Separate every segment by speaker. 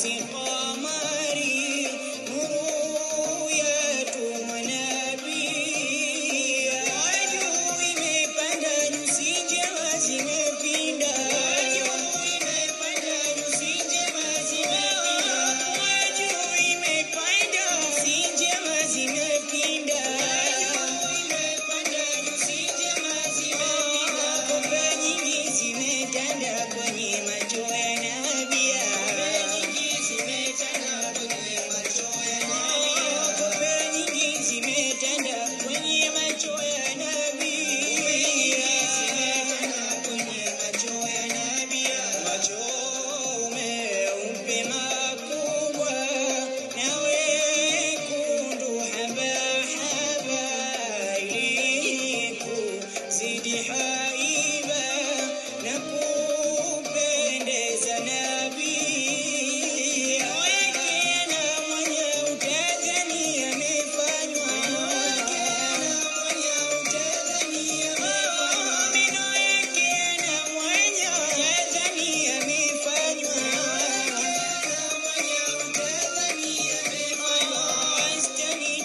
Speaker 1: see.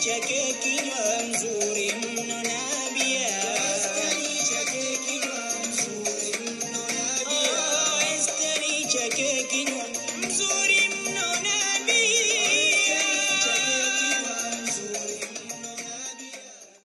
Speaker 1: chakekiyam zurimna